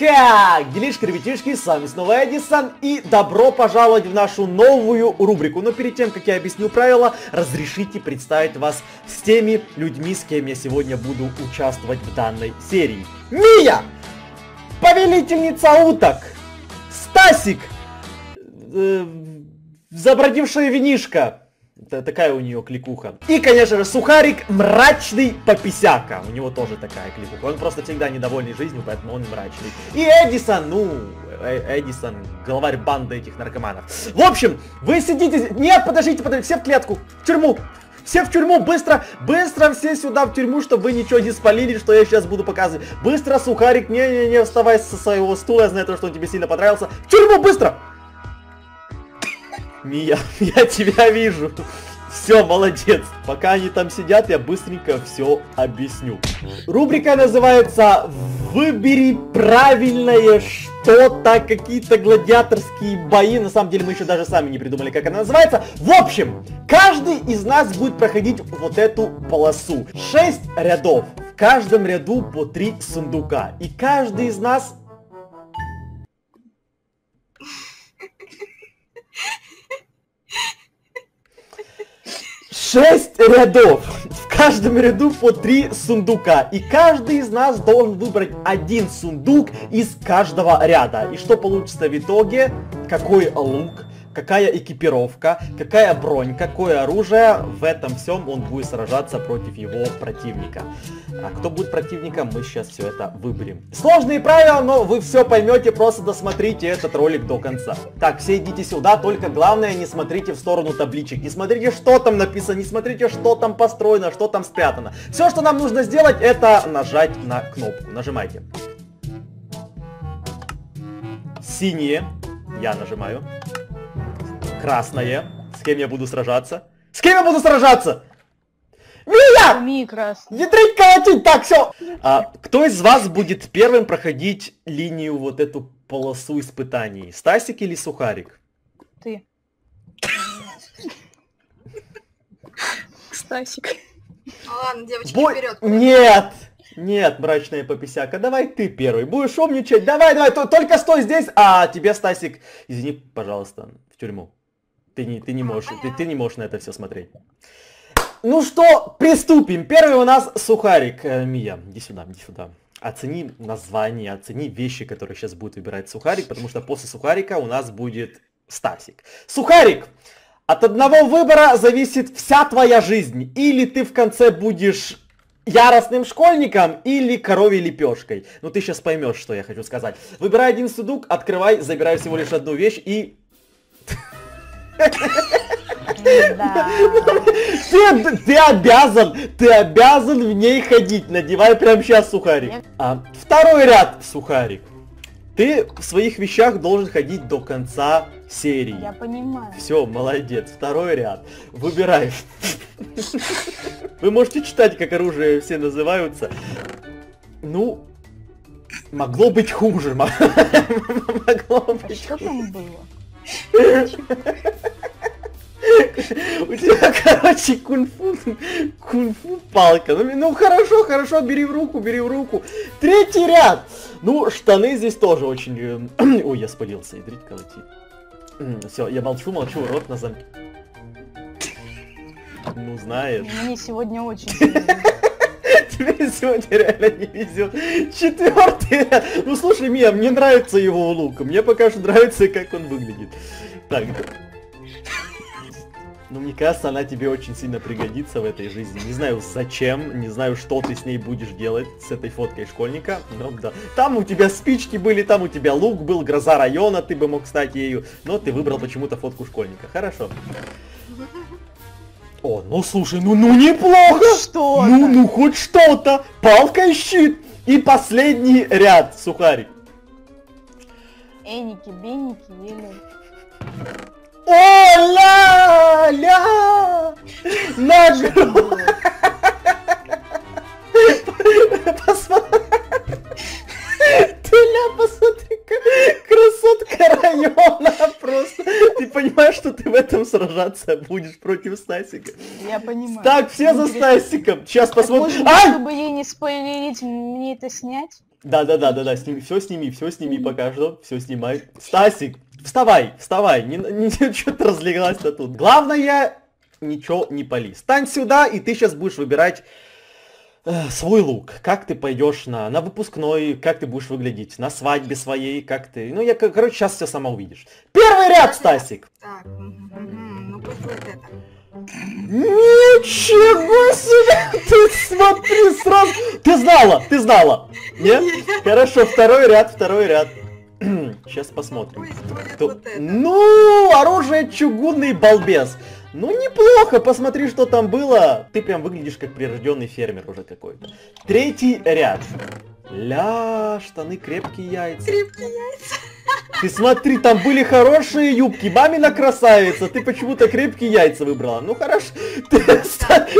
Как? Делишки, ребятишки, с вами снова Эдисон и добро пожаловать в нашу новую рубрику. Но перед тем, как я объясню правила, разрешите представить вас с теми людьми, с кем я сегодня буду участвовать в данной серии. Мия! Повелительница уток! Стасик! Э, забродившая винишка! Это такая у нее кликуха. И, конечно же, Сухарик мрачный пописяка. У него тоже такая кликуха. Он просто всегда недовольный жизнью, поэтому он мрачный. И Эдисон, ну, э Эдисон, главарь банды этих наркоманов. В общем, вы сидите... Нет, подождите, подождите, все в клетку, в тюрьму. Все в тюрьму, быстро, быстро все сюда в тюрьму, чтобы вы ничего не спалили, что я сейчас буду показывать. Быстро, Сухарик, не-не-не, вставай со своего стула, я знаю, что он тебе сильно понравился. В тюрьму, быстро! Мия, я тебя вижу. Все, молодец. Пока они там сидят, я быстренько все объясню. Рубрика называется «Выбери правильное что-то», какие-то гладиаторские бои. На самом деле мы еще даже сами не придумали, как она называется. В общем, каждый из нас будет проходить вот эту полосу. Шесть рядов. В каждом ряду по три сундука. И каждый из нас Шесть рядов. В каждом ряду по три сундука. И каждый из нас должен выбрать один сундук из каждого ряда. И что получится в итоге? Какой лук? Какая экипировка, какая бронь, какое оружие, в этом всем он будет сражаться против его противника. А кто будет противником, мы сейчас все это выберем. Сложные правила, но вы все поймете, просто досмотрите этот ролик до конца. Так, все идите сюда, только главное не смотрите в сторону табличек, не смотрите, что там написано, не смотрите, что там построено, что там спрятано. Все, что нам нужно сделать, это нажать на кнопку. Нажимайте. Синие. Я нажимаю. Красное. С кем я буду сражаться? С кем я буду сражаться? Мия! Мия красный. Ядрить колотить! Так, все. А, кто из вас будет первым проходить линию вот эту полосу испытаний? Стасик или Сухарик? Ты. Стасик. Ну ладно, девочки, Бой... вперед. Нет! Нет, мрачная пописяка, давай ты первый. Будешь умничать? Давай, давай, только стой здесь. А, тебе, Стасик, извини, пожалуйста, в тюрьму. Ты не, ты не можешь, ты, ты не можешь на это все смотреть. Ну что, приступим. Первый у нас сухарик. Э, Мия, иди сюда, иди сюда. Оцени название, оцени вещи, которые сейчас будет выбирать сухарик, потому что после сухарика у нас будет Стасик. Сухарик! От одного выбора зависит вся твоя жизнь. Или ты в конце будешь яростным школьником или коровьей лепешкой. Ну ты сейчас поймешь, что я хочу сказать. Выбирай один судук, открывай, забирай всего лишь одну вещь и ты, ты обязан, ты обязан в ней ходить. Надевай прямо сейчас сухарик. А, второй ряд сухарик. Ты в своих вещах должен ходить до конца серии. Я понимаю. Все, молодец. Второй ряд. Выбирай. Вы можете читать, как оружие все называются. Ну, могло быть хуже. Могло быть Что там было? У тебя, короче, кунг-фу, кунг-фу палка. Ну, ну, хорошо, хорошо, бери в руку, бери в руку. Третий ряд. Ну, штаны здесь тоже очень... Э, ой, я спалился, и дрить колотит. Все, я молчу, молчу, рот на замке. Ну, знаешь. Мне сегодня очень Тебе сегодня реально не везет. Четвертый. Ну слушай, Мия, мне нравится его лук. Мне пока что нравится, как он выглядит. Так. Ну, мне кажется, она тебе очень сильно пригодится в этой жизни. Не знаю зачем, не знаю, что ты с ней будешь делать, с этой фоткой школьника. Но да. Там у тебя спички были, там у тебя лук был, гроза района, ты бы мог стать ею. Но ты выбрал почему-то фотку школьника. Хорошо. О, ну слушай, ну, ну неплохо! Что? Ну, ну хоть что-то! Палка и щит! И последний ряд, сухарик. Эники, беники, еле. О, ля, ля! На! Сражаться будешь против Стасика? Я понимаю. Так, все за Стасиком. Сейчас посмотрим. Может, чтобы ей не спойлерить, мне это снять? Да-да-да-да-да, сними, все сними, все сними пока что, все снимай. Стасик, вставай, вставай, не, не, что ты разлеглась-то тут. Главное, ничего не пали. Стань сюда, и ты сейчас будешь выбирать э, свой лук. Как ты пойдешь на, на выпускной, как ты будешь выглядеть, на свадьбе своей, как ты... Ну, я, кор- короче, сейчас все сама увидишь. Первый ряд, Стасик. Так, мгм, это. Ничего себе! Ты смотри сразу! Ты знала, ты знала! Нет? Хорошо, второй ряд, второй ряд. Сейчас посмотрим. Кто- вот это. Ну, оружие чугунный балбес. Ну, неплохо, посмотри, что там было. Ты прям выглядишь как прирожденный фермер уже какой-то. Третий ряд. Ля, штаны крепкие яйца. Крепкие яйца. Ты смотри, там были хорошие юбки, мамина красавица, ты почему-то крепкие яйца выбрала. Ну хорошо, ты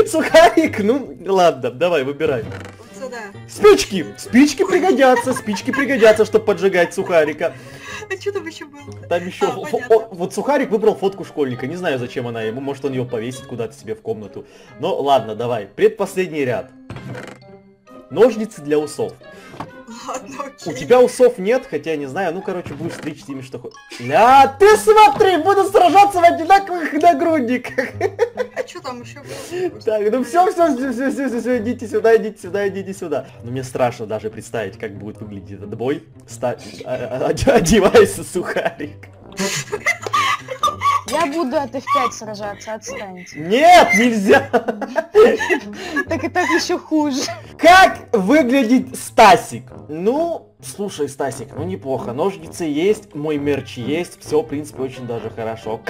сухарик, ну ладно, давай, выбирай. Вот сюда. Спички, спички пригодятся, спички пригодятся, чтобы поджигать сухарика. А что там еще было? Там еще, А, фо- вот сухарик выбрал фотку школьника, не знаю зачем она ему, может он ее повесит куда-то себе в комнату. Но ладно, давай, предпоследний ряд. Ножницы для усов. У тебя усов нет, хотя не знаю, ну короче, будешь стричь с ними что хочешь. Ля, ты смотри, буду сражаться в одинаковых нагрудниках. А что там еще было? Так, ну все, все, все, все, все, все, идите сюда, идите сюда, идите сюда. Ну мне страшно даже представить, как будет выглядеть этот бой. Ста- а- а- оде- Одевайся, сухарик. Я буду от F5 сражаться, отстаньте. Нет, нельзя. Так и так еще хуже. Как выглядит Стасик? Ну, слушай, Стасик, ну неплохо. Ножницы есть, мой мерч есть, все, в принципе, очень даже хорошо.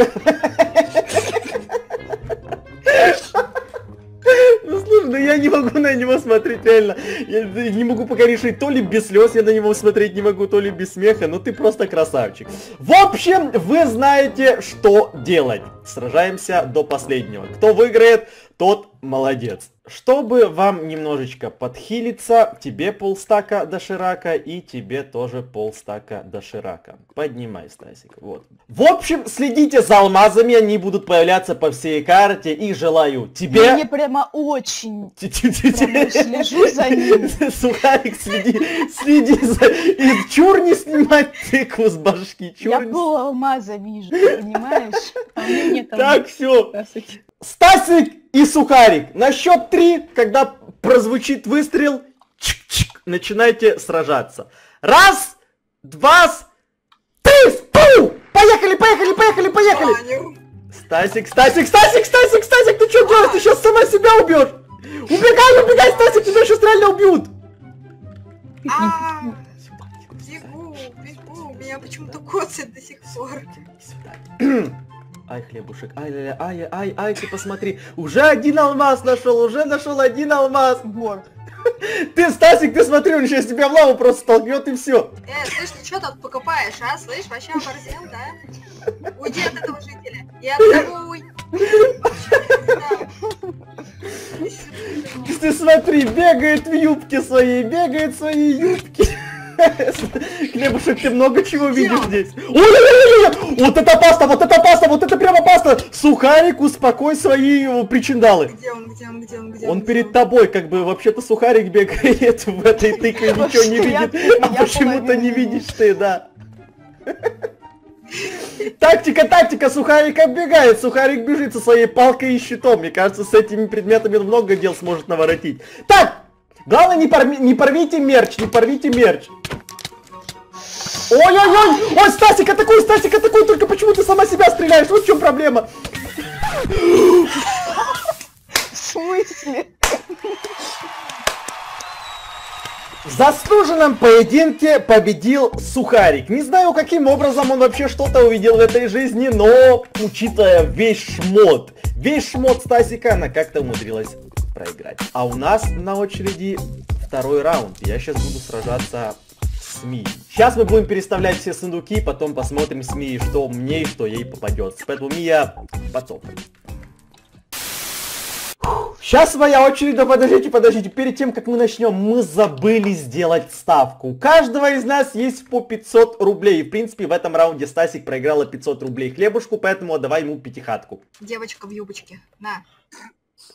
Не могу на него смотреть, реально. Я не могу пока решить, то ли без слез я на него смотреть не могу, то ли без смеха, но ты просто красавчик. В общем, вы знаете, что делать. Сражаемся до последнего. Кто выиграет, тот молодец. Чтобы вам немножечко подхилиться, тебе полстака доширака и тебе тоже полстака доширака. Поднимай, Стасик, вот. В общем, следите за алмазами, они будут появляться по всей карте и желаю тебе... Мне прямо очень слежу за ним. Сухарик, следи, следи за... И чур не снимать тыкву с башки, чур Я пол алмаза вижу, понимаешь? А Так, все. Стасик и Сухарик. На счет три, когда прозвучит выстрел, чик-чик, начинайте сражаться. Раз, два, три, пу! Поехали, поехали, поехали, поехали! Стасик, Стасик, Стасик, Стасик, Стасик, ты что делаешь? Ты сейчас сама себя убьешь! Убегай, убегай, Стасик, тебя сейчас реально убьют! А, Бегу, бегу. Меня почему-то коцает до сих пор. Ай, хлебушек, ай, ай, ай, ай, ай, ты посмотри, уже один алмаз нашел, уже нашел один алмаз. Вот. Ты, Стасик, ты смотри, он сейчас тебя в лаву просто столкнет и все. Э, слышь, ты что тут покупаешь, а? Слышь, вообще оборзел, да? Уйди от этого жителя. И от того уй. Ты смотри, бегает в юбке своей, бегает в своей юбке. Хлебушек, ты много чего видишь он? здесь. Вот это опасно, вот это опасно, вот это прям опасно. Сухарик, успокой свои причиндалы. Где он, где он, где он, где Он где перед тобой, как бы, вообще-то сухарик бегает в этой тыкве, ничего не видит, а почему-то не не видишь ты, да. Тактика, тактика, сухарик оббегает, сухарик бежит со своей палкой и щитом. Мне кажется, с этими предметами он много дел сможет наворотить. Так, главное не, порви- не порвите мерч, не порвите мерч. Ой-ой-ой! Ой, Стасик, атакуй, Стасик, атакуй, только почему ты сама себя стреляешь? Вот в чем проблема. В смысле? В заслуженном поединке победил Сухарик. Не знаю, каким образом он вообще что-то увидел в этой жизни, но, учитывая весь шмот, весь шмот Стасика, она как-то умудрилась проиграть. А у нас на очереди второй раунд. Я сейчас буду сражаться с Мией. Сейчас мы будем переставлять все сундуки, потом посмотрим с Мией, что мне и что ей попадется. Поэтому Мия, потом. Сейчас моя очередь, да подождите, подождите. Перед тем, как мы начнем, мы забыли сделать ставку. У каждого из нас есть по 500 рублей. В принципе, в этом раунде Стасик проиграла 500 рублей хлебушку, поэтому отдавай ему пятихатку. Девочка в юбочке. На.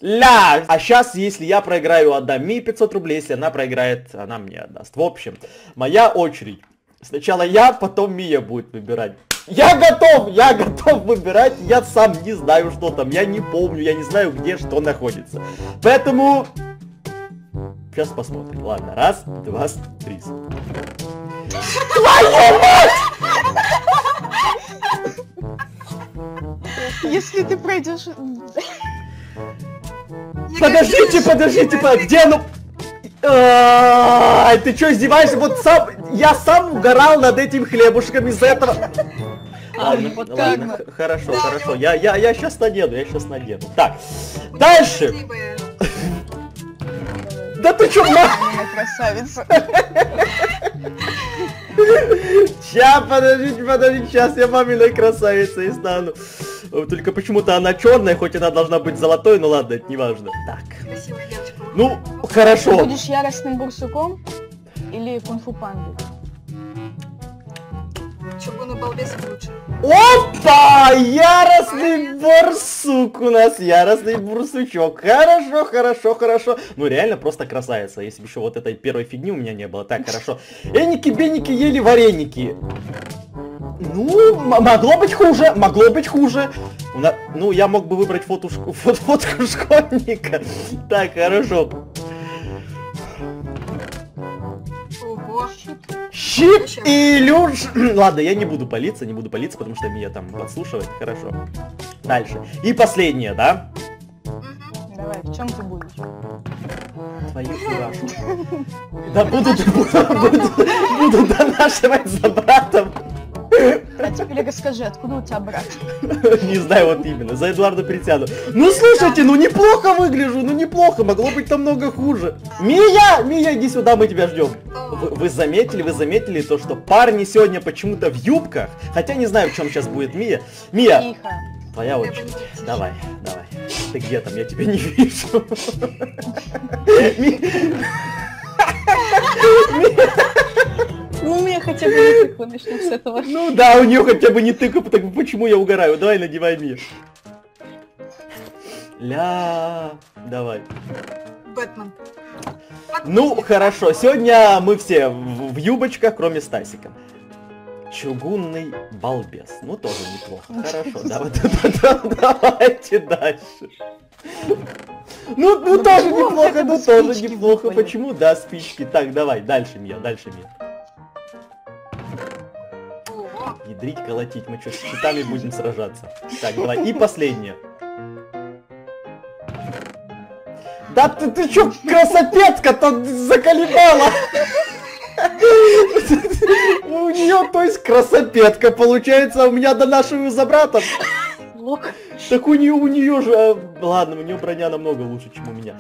Ля! А сейчас, если я проиграю, отдам Ми 500 рублей, если она проиграет, она мне отдаст. В общем, моя очередь. Сначала я, потом Мия будет выбирать. Я готов, я готов выбирать, я сам не знаю, что там, я не помню, я не знаю, где что находится. Поэтому... Сейчас посмотрим. Ладно, раз, два, три. Твою мать! Если ты пройдешь... Подождите, подождите, где оно? Ай, ты что, издеваешься? Вот сам, я сам угорал над этим хлебушком из-за этого. Ладно, вот ладно, х- хорошо, хорошо. ну. Я, я, я сейчас надену, я сейчас надену. Так, дальше. Да ты чё? Моя красавица. Ща, подождите, подождите, сейчас я маминой красавицей стану. О, Только почему-то она черная, хоть она должна быть золотой, но ладно, это не важно. Так, девочек. ну, хорошо. Будешь яростным бурсуком или кунг-фу пандой? Чугунный балбес лучше. Опа! Яростный барсук у нас, яростный бурсучок. Хорошо, хорошо, хорошо. Ну реально просто красавица. Если бы еще вот этой первой фигни у меня не было. Так, хорошо. Эники, беники ели вареники. Ну, могло быть хуже, могло быть хуже. Ну, я мог бы выбрать фотушку, фот- фотку школьника. Так, хорошо. Щит и Илюш... Ладно, я не буду палиться, не буду палиться, потому что меня там подслушивает. Хорошо. Дальше. И последнее, да? Давай, в чем ты будешь? Твою фуражку. Да буду, буду, буду донашивать за братом. А теперь расскажи, откуда у тебя брат? Не знаю, вот именно, за Эдуарда присяду. Ну слушайте, ну неплохо выгляжу, ну неплохо, могло быть намного хуже. Мия, Мия, иди сюда, мы тебя ждем. Вы, вы заметили, вы заметили то, что парни сегодня почему-то в юбках? Хотя не знаю, в чем сейчас будет Мия. Мия, Тихо. твоя очередь. Давай, давай. Ты где там? Я тебя не вижу. Ми- Ну, у меня хотя бы не тыква, начнем с этого. Ну да, у нее хотя бы не тыква, так почему я угораю? Давай, надевай Мия. Ля, давай. Бэтмен. Ну, хорошо, сегодня мы все в, в юбочках, кроме Стасика. Чугунный балбес. Ну, тоже неплохо. Хорошо, давай, да- да- давайте дальше. Ну, ну тоже неплохо, ну тоже неплохо. Почему? Да, спички. Так, давай, дальше, Мия, дальше, Мия. Ядрить, колотить, мы что, с щитами будем сражаться. Так, давай, и последнее. Да ты, ты чё, красопетка-то заколебала? У нее, то есть, красопетка, получается, а у меня донашиваю за братом. Так у нее, у нее же, а, ладно, у нее броня намного лучше, чем у меня.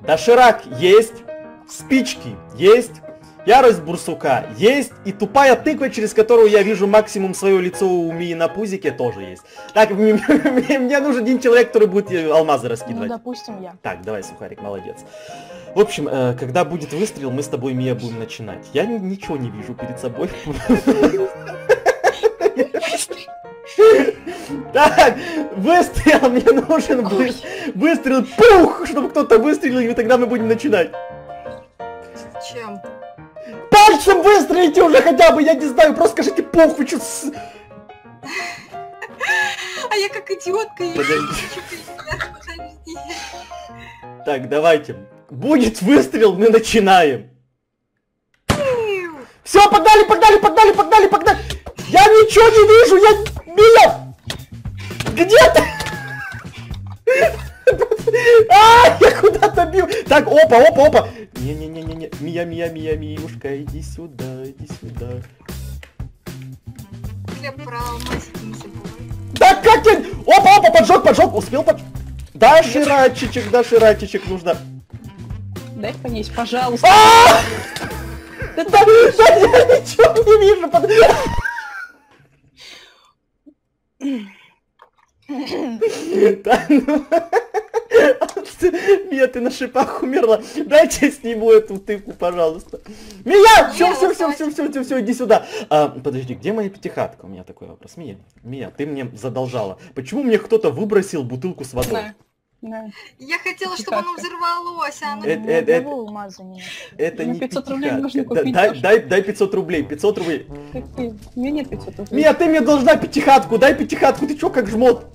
Доширак есть, спички есть, ярость бурсука есть, и тупая тыква, через которую я вижу максимум свое лицо у Мии на пузике, тоже есть. Так, мне, нужен один человек, который будет э, алмазы Ну, раскидывать. допустим, я. Так, давай, Сухарик, молодец. В общем, э, когда будет выстрел, мы с тобой, Мия, будем начинать. Я ни- ничего не вижу перед собой. Так, выстрел, мне нужен вы- выстрел, пух, чтобы кто-то выстрелил, и тогда мы будем начинать. Чем? Пальцем выстрелите уже хотя бы, я не знаю, просто скажите вы что с... А я как идиотка. Подожди. Так, давайте. Будет выстрел, мы начинаем. Все, погнали, погнали, погнали, погнали, погнали! Я ничего не вижу, я... Мия! Где ты? А, я куда-то бил. Так, опа, опа, опа. Не-не-не-не-не. Мия, Мия, Мия, Миюшка, иди сюда, иди сюда. Так как я... Опа, опа, поджог, поджог, успел под... Да, ширатчичек, да, ширатчичек нужно. Дай поесть, пожалуйста. А! Да, да, я ничего не вижу. под- Да, ну. Мия, ты на шипах умерла. Дайте я сниму эту тыкву, пожалуйста. Мия! Все, все, все, все, все, все, все, иди сюда. А, подожди, где моя пятихатка? У меня такой вопрос. Мия, Мия, ты мне задолжала. Почему мне кто-то выбросил бутылку с водой? На. Да. Я хотела, чтобы оно взорвалось, а оно... Э, э, э, алмаза не. Это На не 500 рублей Да- купить Дай, дай, дай 500 рублей, 500 рублей. Какие? У меня нет 500 рублей. Мия, ты мне должна пятихатку, дай пятихатку, ты чё как жмот?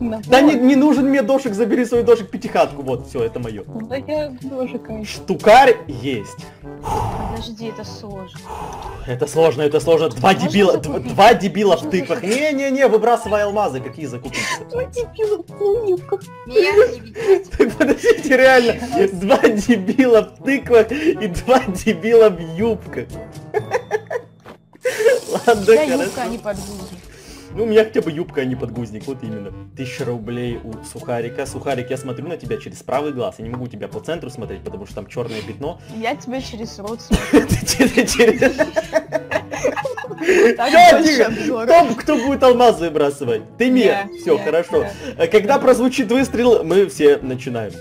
Да, Да не, не нужен мне дошик, забери свой дошик пятихатку, вот, все, это мое. Да я конечно. Штукарь есть. Подожди, это сложно. Это сложно, это сложно. Два Можно дебила, закупить? дв- два дебила в тыквах. Не-не-не, выбрасывай алмазы, какие закупиться. Ой, дебила, не виделась. Так подождите, реально, два дебила в тыквах и два дебила в юбках. Ладно, Да, юбка, а не подгузник. Ну, у меня хотя бы юбка, а не подгузник, вот именно. Тысяча рублей у Сухарика. Сухарик, я смотрю на тебя через правый глаз. Я не могу тебя по центру смотреть, потому что там черное пятно. Я тебя через рот смотрю. Тихо. обзора. Кто, будет алмазы выбрасывать? Ты, Мия. Я, Все, я, хорошо. я. Э, Когда прозвучит выстрел, мы все начинаем.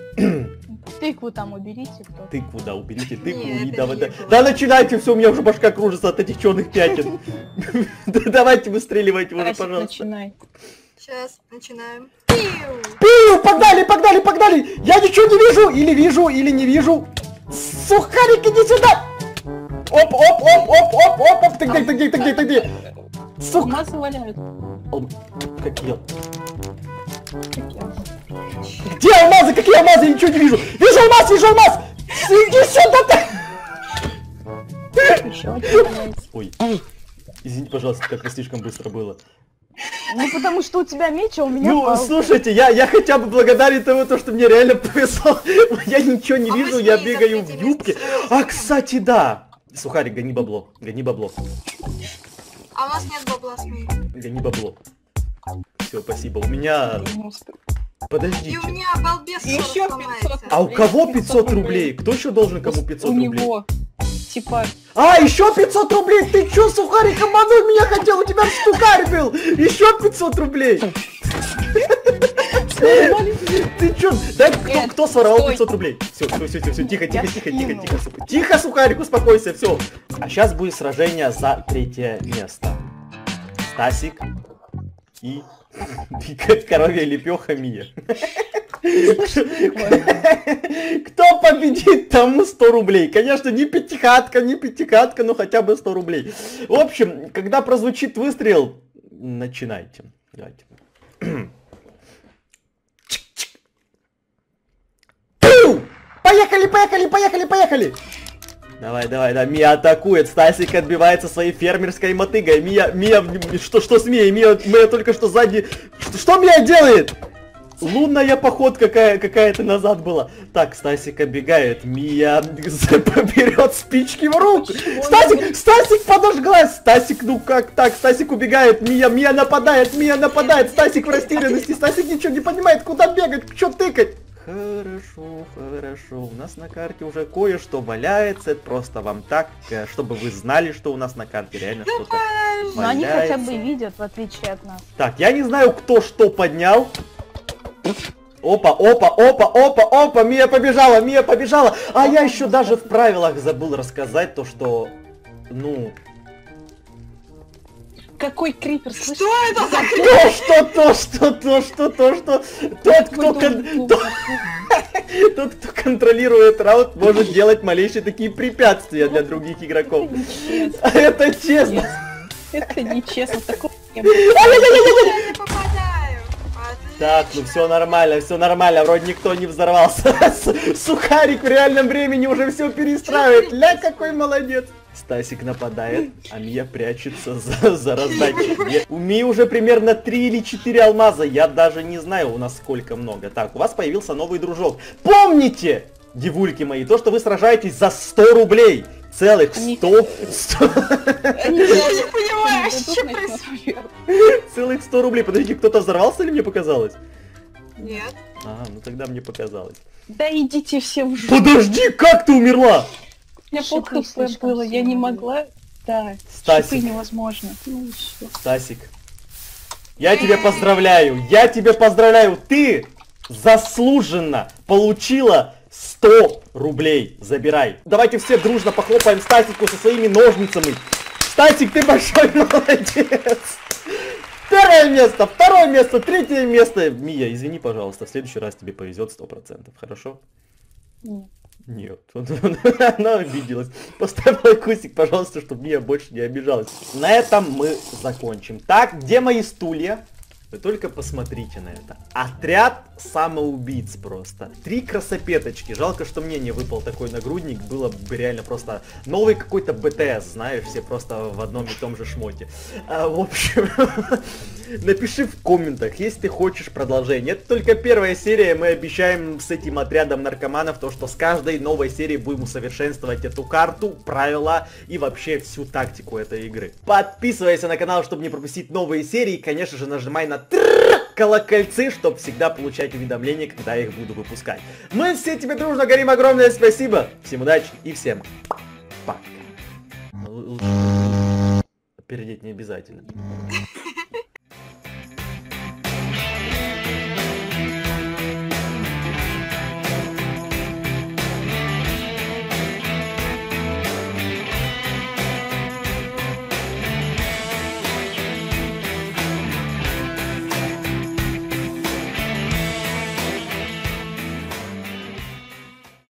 Тыкву там уберите кто Тыкву, да, уберите тыкву Не, и давай. Да, да начинайте, все, у меня уже башка кружится от этих черных пятен. Да Давайте выстреливайте уже, пожалуйста. начинай. Сейчас, начинаем. Пиу! Пиу, погнали, погнали, погнали! Я ничего не вижу, или вижу, или не вижу. Сухарик, иди сюда! Оп, оп, оп, оп, оп, оп, оп, ты где, ты где, ты где, ты где? Сука! Алмазы валяют. Ал- Какие? Какие? Где алмазы? Какие алмазы? Я ничего не вижу! Вижу алмаз, вижу алмаз! Иди сюда! ты! Ой, извините, пожалуйста, как-то слишком быстро было. Ну потому что у тебя меч, а у меня Ну, палка. слушайте, я, я хотя бы благодарен тому, то, что мне реально повезло. Я ничего не А вижу, я бегаю в юбке. А, кстати, да. Сухарик, гони бабло, гони бабло, А у нас нет бабла с Мией. гони бабло. Все, спасибо. У меня... 90. И у меня балбес еще сломается. 500. А у кого 500 500 рублей? рублей? Кто еще должен кому 500 У рублей? него. Типа, А, еще 500 рублей! Ты чё, Сухарик, обманул меня хотел? У тебя штукарь был! Еще 500 рублей! Ты чё? Дай, кто, кто своровал стой. 500 рублей? Все, все, все, все, все, тихо, тихо, тихо, тихо, тихо, Су- тихо, Сухарик, успокойся, все. А сейчас будет сражение за третье место. Стасик и коровья лепеха Мия. Кто победит, тому 100 рублей. Конечно, не пятихатка, не пятихатка, но хотя бы 100 рублей. В общем, когда прозвучит выстрел, начинайте. Давайте. Поехали, поехали, поехали, поехали! Давай, давай, да, Мия атакует, Стасик отбивается своей фермерской мотыгой. Мия, Мия, что, что с Мией? Мия, Мия только что сзади... Что, что Мия делает? Лунная походка какая, какая-то назад была. Так, Стасик оббегает, Мия берет спички в руку. Стасик, Стасик подожглась. Стасик, ну как так? Stасик убегает, Мия, Мия нападает, Мия нападает. Стасик в растерянности, Стасик ничего не понимает, куда бегать, что тыкать. Хорошо, хорошо. У нас на карте уже кое-что валяется. Это просто вам так, э, чтобы вы знали, что у нас на карте реально что-то Но они хотя бы видят, в отличие от нас. Так, я не знаю, кто что поднял. Опа, опа, опа, опа, опа, Мия побежала, Мия побежала. А я еще даже в правилах забыл рассказать то, что, ну, какой крипер, слышишь? Что это за то, что, то, что, то, что, то, что, тот, кто, кон- тот, кто контролирует раут, может делать малейшие такие препятствия для других игроков. Это честно. Это нечестно. Такого не было. Так, ну все нормально, все нормально, вроде никто не взорвался. Сухарик в реальном времени уже все перестраивает. Ля, какой молодец. Стасик нападает, а Мия прячется за, за раздачей. Я- У Мии уже примерно 3 или 4 алмаза, я даже не знаю у нас сколько много. Так, у вас появился новый дружок. Помните, девульки мои, то, что вы сражаетесь за 100 рублей. Целых 100, 100 Они Я не понимаю, что происходит. целых 100 рублей. Подождите, кто-то взорвался или мне показалось? Нет. А, ну тогда мне показалось. Да идите все в жопу. Подожди, как ты умерла? У меня слишком было, я не могла. Да, Стасик. шипы невозможно. Ну. Стасик, я тебя поздравляю, я тебя поздравляю, ты заслуженно получила 100 рублей, забирай. Давайте все дружно похлопаем Стасику со своими ножницами. Стасик, ты большой молодец. Первое место, второе место, третье место. Мия, извини, пожалуйста, в следующий раз тебе повезет сто процентов, хорошо? Нет, она обиделась. Поставь лайкусик, пожалуйста, чтобы Мия больше не обижалась. На этом мы закончим. Так, где мои стулья? Вы только посмотрите на это. Отряд самоубийц просто. Три красопеточки. Жалко, что мне не выпал такой нагрудник. Было бы реально просто новый какой-то БТС, знаешь, все просто в одном и том же шмоте. А, в общем, напиши в комментах, если ты хочешь продолжение. Это только первая серия. Мы обещаем с этим отрядом наркоманов то, что с каждой новой серии будем усовершенствовать эту карту, правила и вообще всю тактику этой игры. Подписывайся на канал, чтобы не пропустить новые серии. И, конечно же, нажимай колокольцы, чтобы всегда получать уведомления, когда я их буду выпускать. Мы все тебе дружно горим, огромное спасибо. Всем удачи и всем пока. Передеть не обязательно.